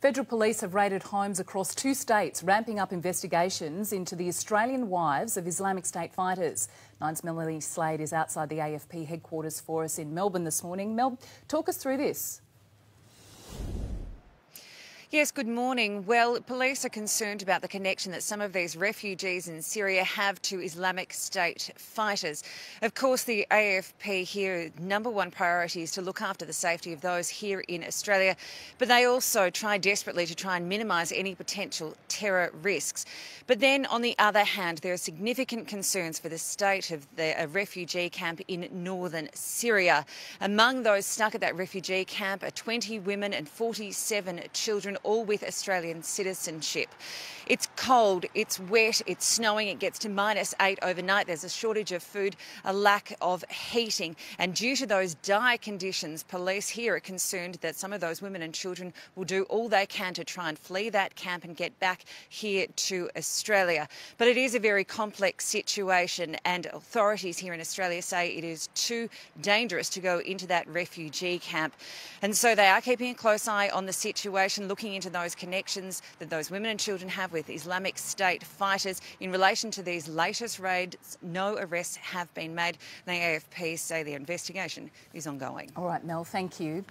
Federal police have raided homes across two states, ramping up investigations into the Australian wives of Islamic State fighters. Nine's Melanie Slade is outside the AFP headquarters for us in Melbourne this morning. Mel, talk us through this. Yes, good morning. Well, police are concerned about the connection that some of these refugees in Syria have to Islamic State fighters. Of course, the AFP here, number one priority is to look after the safety of those here in Australia, but they also try desperately to try and minimise any potential terror risks. But then, on the other hand, there are significant concerns for the state of the refugee camp in northern Syria. Among those stuck at that refugee camp are 20 women and 47 children all with Australian citizenship. It's cold, it's wet, it's snowing, it gets to minus eight overnight. There's a shortage of food, a lack of heating. And due to those dire conditions, police here are concerned that some of those women and children will do all they can to try and flee that camp and get back here to Australia. But it is a very complex situation, and authorities here in Australia say it is too dangerous to go into that refugee camp. And so they are keeping a close eye on the situation, looking looking into those connections that those women and children have with Islamic State fighters. In relation to these latest raids, no arrests have been made. The AFP say the investigation is ongoing. All right, Mel, thank you.